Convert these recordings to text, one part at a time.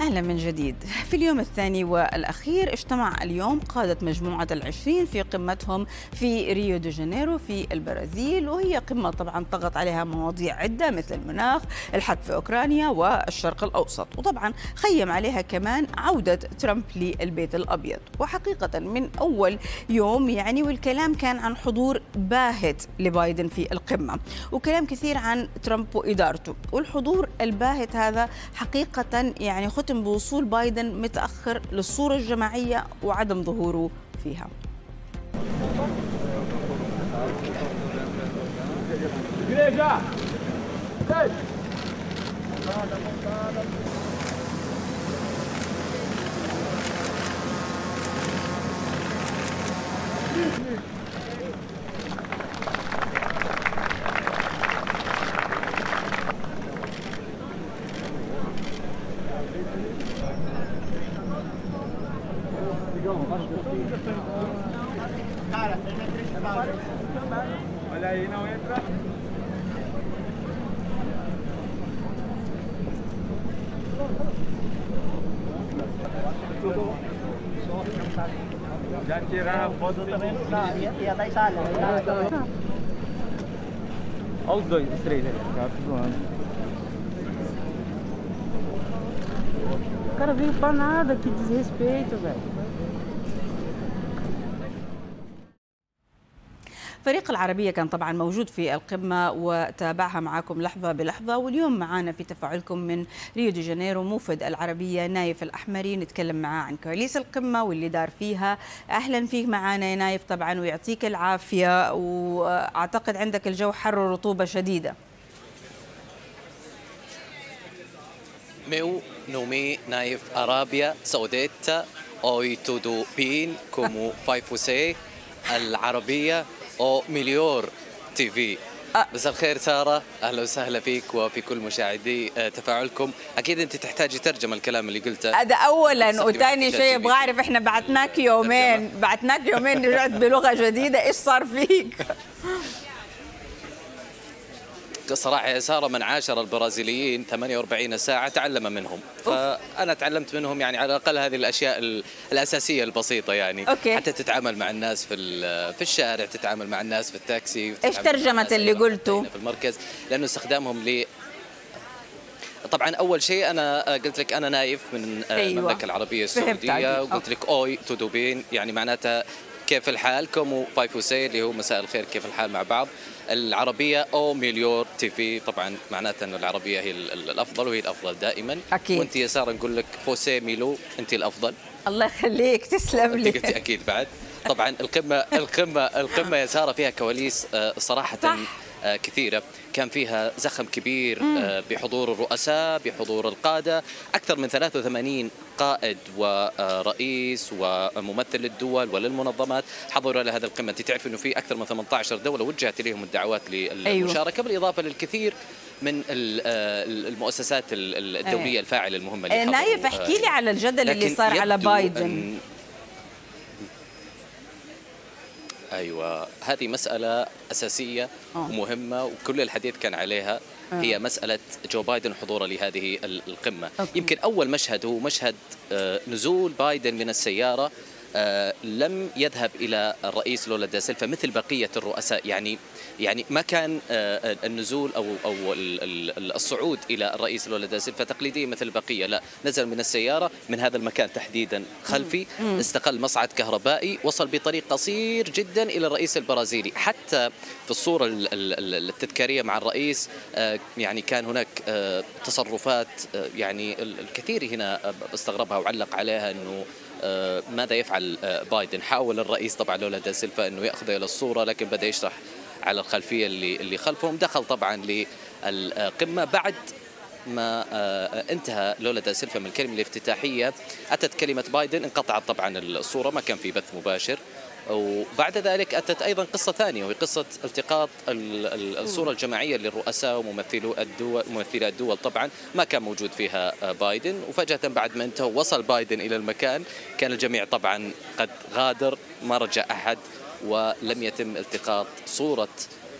أهلا من جديد. في اليوم الثاني والأخير اجتمع اليوم قادة مجموعة العشرين في قمتهم في ريو دي جانيرو في البرازيل وهي قمة طبعا طغت عليها مواضيع عدة مثل المناخ الحرب في أوكرانيا والشرق الأوسط وطبعا خيم عليها كمان عودة ترامب للبيت الأبيض. وحقيقة من أول يوم يعني والكلام كان عن حضور باهت لبايدن في القمة وكلام كثير عن ترامب وإدارته. والحضور الباهت هذا حقيقة يعني ختم بوصول بايدن متأخر للصورة الجماعية وعدم ظهوره فيها. Olha aí, não entra. Já tiraram a foto também. Ia da Itália. Olha os dois, os três ali. Já filmando. O cara veio pra nada, que desrespeito, velho. فريق العربية كان طبعا موجود في القمة وتابعها معكم لحظة بلحظة واليوم معانا في تفاعلكم من ريو دي جانيرو موفد العربية نايف الأحمري نتكلم معاه عن كواليس القمة واللي دار فيها. أهلا فيك معانا يا نايف طبعا ويعطيك العافية وأعتقد عندك الجو حر ورطوبة شديدة. nome Naif Arabia Saudita Oi tudo bem como vai você العربية. o melhor TV. مساء الخير سارة أهلا وسهلا فيك وفي كل مشاهدي آه، تفاعلكم. أكيد أنت تحتاجي ترجمة الكلام اللي قلته. هذا استخدمت وثاني شيء تي. اعرف إحنا بعتناك يومين. بعتناك يومين رجعت بلغة جديدة. إيش صار فيك؟ صراحة يا سارة من عاشر البرازيليين 48 ساعة تعلم منهم فأنا تعلمت منهم يعني على الأقل هذه الأشياء ال- الأساسية البسيطة يعني okay. حتى تتعامل مع الناس في في الشارع تتعامل مع الناس في التاكسي ترجمة الناس اللي قلته؟ في المركز لأنه استخدامهم ل طبعا أول شيء أنا قلت لك أنا نايف من أيوة. المملكة العربية السعودية عليك. وقلت لك oi tudo bem يعني معناتها كيف الحال como vai você اللي هو مساء الخير كيف الحال مع بعض العربية o melhor TV. طبعا معناتها أنه العربية هي ال- ال- الأفضل وهي الأفضل دائما. أكيد. وأنت يا سارة نقول لك você melhor أنت الأفضل. الله يخليك تسلم لي. أكيد بعد. طبعا القمة القمة القمة يا سارة فيها كواليس آه، صراحة صح. كثيرة. كان فيها زخم كبير آه، بحضور الرؤساء بحضور القادة. أكثر من 83 قائد ورئيس وممثل للدول وللمنظمات حضروا إلى هذه القمة. أنت تعرف إنه في أكثر من 18 دولة وجهت إليهم الدعوات للمشاركة بالإضافة للكثير من آه، المؤسسات ال- ال- الدولية أيه. الفاعلة المهمة اللي آه، نايف احكي لي على الجدل اللي صار على بايدن. أيوه هذه مسألة أساسية آه. ومهمة وكل الحديث كان عليها آه. هي مسألة جو بايدن حضوره لهذه ال- القمة okay. يمكن أول مشهد هو مشهد آه، نزول بايدن من السيارة لم يذهب إلى الرئيس لولا دا سيلفا مثل بقية الرؤساء. يعني يعني ما كان آه، النزول أو أو ال- ال- الصعود إلى الرئيس لولا دا سيلفا تقليديا مثل البقيه لا نزل من السيارة من هذا المكان تحديدا خلفي. استقل مصعد كهربائي وصل بطريق قصير جدا إلى الرئيس البرازيلي. حتى في الصورة ال- ال- ال- التذكارية مع الرئيس آه، يعني كان هناك آه، تصرفات آه، يعني ال- الكثير هنا آه، استغربها وعلق عليها إنه آه، ماذا يفعل آه، بايدن؟ حاول الرئيس طبعا لولا دا سيلفا إنه ياخذه إلى الصورة لكن بدا يشرح على الخلفية اللي اللي خلفهم. دخل طبعا للقمة بعد ما آه، انتهى لولا دا سيلفا من الكلمة الافتتاحية. أتت كلمة بايدن انقطعت طبعا الصورة ما كان في بث مباشر. وبعد ذلك أتت أيضا قصة ثانية وهي قصة التقاط ال- ال- الصورة الجماعية للرؤساء وممثلو الدول ممثلي الدول. طبعا ما كان موجود فيها آه، بايدن. وفجأة بعد ما انتهى وصل بايدن إلى المكان كان الجميع طبعا قد غادر ما رجع أحد ولم يتم التقاط صورة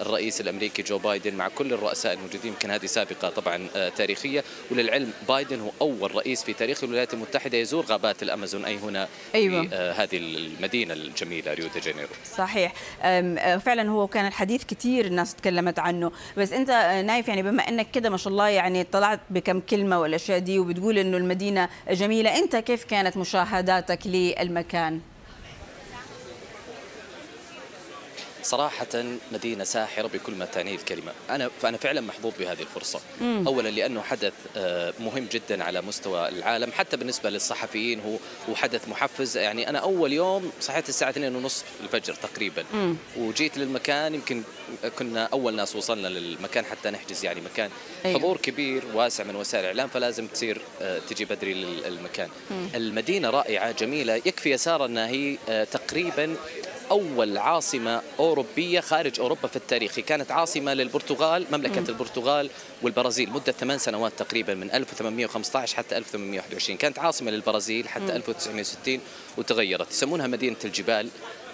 الرئيس الأمريكي جو بايدن مع كل الرؤساء الموجودين يمكن هذه سابقة طبعا آه، تاريخية. وللعلم بايدن هو أول رئيس في تاريخ الولايات المتحدة يزور غابات الأمازون. أي هنا أيوة. في آه، هذه المدينة الجميلة ريو دي جانيرو. صحيح. أه، فعلا هو كان الحديث كثير الناس تكلمت عنه. بس أنت نايف يعني بما أنك كده ما شاء الله يعني طلعت بكم كلمة والأشياء دي وبتقول إنه المدينة جميلة أنت كيف كانت مشاهداتك للمكان؟ صراحة مدينة ساحرة بكل ما تعنيه الكلمة. أنا فأنا فعلا محظوظ بهذه الفرصة. مم. أولا لأنه حدث آه، مهم جدا على مستوى العالم حتى بالنسبة للصحفيين هو حدث محفز. يعني أنا أول يوم صحيت الساعة 2 ونصف الفجر تقريبا. مم. وجيت للمكان يمكن كنا أول ناس وصلنا للمكان حتى نحجز يعني مكان. أيوة. حضور كبير واسع من وسائل الإعلام فلازم تصير آه، تجي بدري للمكان. المدينة رائعة جميلة يكفي يا سارة أنها هي آه، تقريبا أول عاصمة أوروبية خارج أوروبا في التاريخ. كانت عاصمة للبرتغال مملكة البرتغال والبرازيل مدة ثمان سنوات تقريبا من 1815 حتى 1821 كانت عاصمة للبرازيل حتى 1960 وتغيرت. يسمونها مدينة الجبال.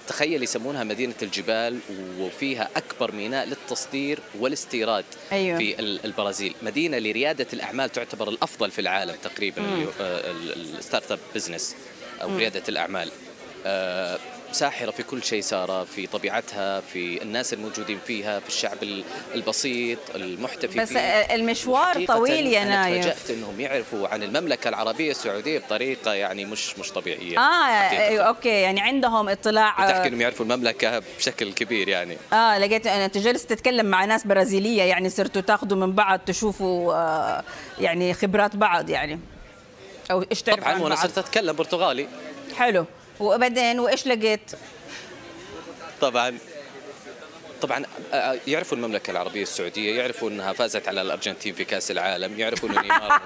تخيل يسمونها مدينة الجبال وفيها أكبر ميناء للتصدير والاستيراد أيوة. في ال- البرازيل. مدينة لريادة الأعمال تعتبر الأفضل في العالم تقريبا آه، ال- ال startup business أو ريادة الأعمال. آه، ساحرة في كل شيء ساحرة في طبيعتها في الناس الموجودين فيها في الشعب ال- البسيط المحتفي بس فيه. أه، المشوار طويل يا نايف. تفاجأت أنهم يعرفوا عن المملكة العربية السعودية بطريقة يعني مش مش طبيعية. آه حقيقة. أيوة، أوكي يعني عندهم اطلاع آه، إنهم يعرفوا المملكة بشكل كبير يعني. آه لقيت انت جالس تتكلم مع ناس برازيلية يعني صرتوا تاخذوا من بعض تشوفوا آه يعني خبرات بعض يعني أو إيش تعرفوا طبعا وأنا صرت أتكلم برتغالي. حلو. وبعدين وإيش لقيت؟ طبعا طبعا آه، يعرفوا المملكة العربية السعودية يعرفوا إنها فازت على الأرجنتين في كأس العالم يعرفوا انه نيمار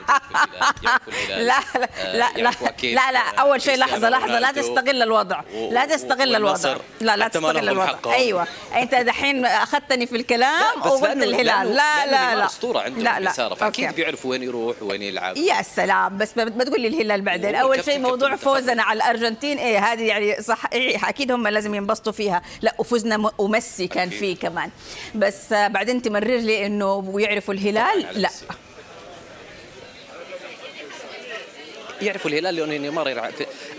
في الهلال لا لا آه، لا لا, لا لا آه، أول شيء لحظة لحظة لا. تستغل الوضع لا تستغل الوضع. لا لا تستغل الوضع. أيوه. أنت دحين أخذتني في الكلام وقلت الهلال. لا لا لا. اسطوره عندهم لا لا. فأكيد. بيعرفوا وين يروح وين يلعب. يا سلام. بس ما تقول لي الهلال بعدين. أول شيء موضوع. فوزنا على الأرجنتين إيه هذه يعني صح إيه أكيد هم لازم ينبسطوا فيها. لا وفزنا م- وميسي كان أكيد. فيه كمان. بس بعدين تمرر لي إنه ويعرفوا الهلال؟ لا. يعرفوا الهلال لأنه نيمار يلعب.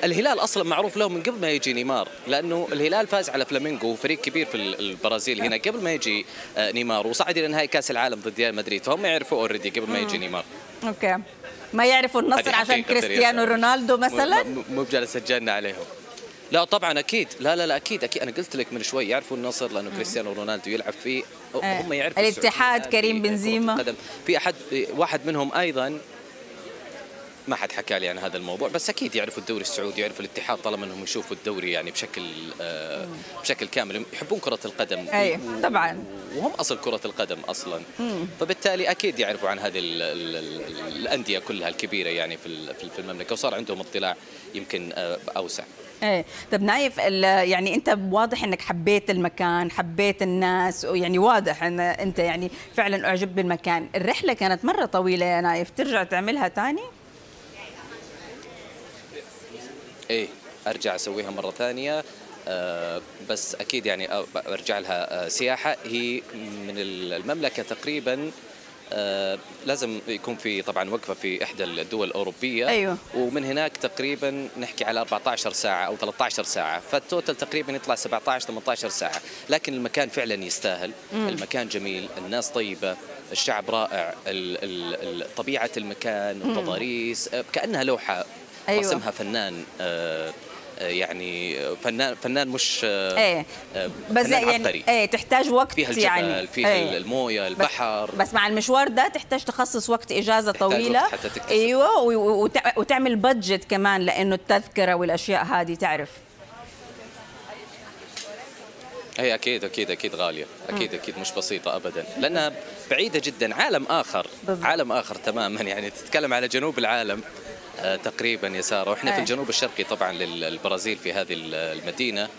الهلال أصلا معروف له من قبل ما يجي نيمار لأنه الهلال فاز على فلامينغو فريق كبير في ال- البرازيل هنا قبل ما يجي آه، نيمار وصعد إلى نهائي كأس العالم ضد ريال مدريد. فهم يعرفوا already قبل ما يجي نيمار. okay. ما يعرفوا النصر عشان كريستيانو. رونالدو مثلا؟ مو- مو جالس أتجنى عليهم. لا طبعا أكيد. لا لا لا أكيد أكيد. أنا قلت لك من شوي يعرفوا النصر لأنه كريستيانو رونالدو يلعب فيه آه. هم يعرفوا الاتحاد كريم بنزيما. في أحد واحد منهم أيضا ما حد حكى لي عن هذا الموضوع بس أكيد يعرفوا الدوري السعودي يعرفوا الاتحاد طالما إنهم يشوفوا الدوري يعني بشكل آه بشكل كامل. يحبون كرة القدم. أي، طبعاً. وهم أصل كرة القدم أصلا. فبالتالي أكيد يعرفوا عن هذه ال ال ال الأندية كلها الكبيرة يعني في في المملكة وصار عندهم اطلاع يمكن آه أوسع. إيه. طب نايف يعني أنت واضح إنك حبيت المكان حبيت الناس ويعني واضح إن أنت يعني فعلا أعجبت بالمكان. الرحلة كانت مرة طويلة يا نايف ترجع تعملها تاني؟ إيه أرجع أسويها مرة ثانية. آه بس أكيد يعني ارجع لها آه سياحة. هي من المملكة تقريبا آه لازم يكون في طبعا وقفة في إحدى الدول الأوروبية. أيوة. ومن هناك تقريبا نحكي على 14 ساعة أو 13 ساعة. فالتوتال تقريبا يطلع 17 18 ساعة. لكن المكان فعلا يستاهل. المكان جميل. الناس طيبة. الشعب رائع. طبيعة المكان. التضاريس. آه، كأنها لوحة. أيوة. رسمها فنان آه، يعني فنان فنان مش آه، إيه. آه، بس فنان يعني عبقري. إيه تحتاج وقت فيها الجبل يعني. فيها إيه. الموية بس- البحر. بس مع المشوار ده تحتاج تخصص وقت إجازة طويله وقت حتى تكتشف. أيوه وتعمل بادجت كمان لأنه التذكرة والأشياء هذه تعرف. هي أكيد أكيد أكيد غالية. أكيد أكيد مش بسيطة ابدا. لأنها بعيدة جدا. عالم آخر. بالضبط. عالم آخر تماما. يعني تتكلم على جنوب العالم. تقريبا يا ساره وإحنا في أي. الجنوب الشرقي طبعا للبرازيل في هذه ال- المدينة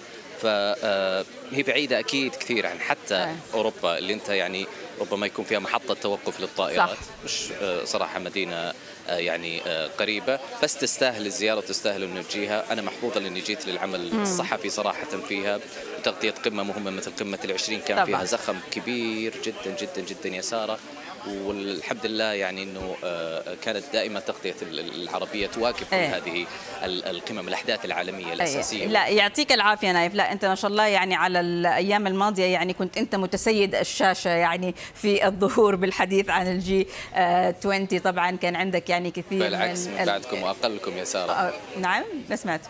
فهي بعيدة أكيد كثير عن حتى أي. أوروبا اللي أنت يعني ربما يكون فيها محطة توقف للطائرات صح. مش آه، صراحة مدينة آه، يعني آه، قريبة بس تستاهل الزيارة وتستاهل أنه نجيها أنا محظوظة لأني جيت للعمل الصحفي صراحة فيها وتغطية قمة مهمة مثل قمة العشرين كان طبعاً. فيها زخم كبير جدا جدا جدا يا سارة والحمد لله يعني إنه آه، كانت دائما تغطية ال- العربية تواكب كل إيه. هذه ال- القمم الأحداث العالمية الأساسية. أي. لا يعطيك العافية نايف. لا أنت ما شاء الله يعني على الأيام الماضية يعني كنت أنت متسيد الشاشة يعني في الظهور بالحديث عن الجي آه 20 طبعا كان عندك يعني كثير بالعكس من ال- بعدكم وأقلكم يا سارة. آه، نعم ما سمعت.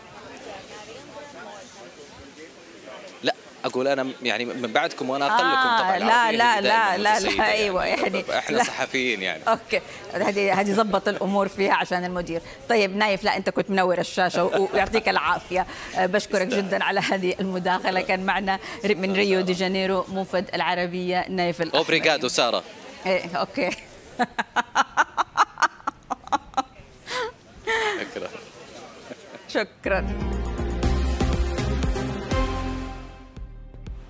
أقول أنا يعني من بعدكم وأنا أقلكم آه، طبعا لا، لا، لا، لا، لا، متسيدة أيوة، يعني إحنا لا. صحفيين يعني. okay. هذه هذه ظبط الأمور فيها عشان المدير. طيب نايف لا أنت كنت منور الشاشة ويعطيك العافية. آه، بشكرك جدا على هذه المداخلة. كان معنا من ريو دي جانيرو موفد العربية نايف الأحمري. obrigado سارة إيه okay. شكرا شكرا.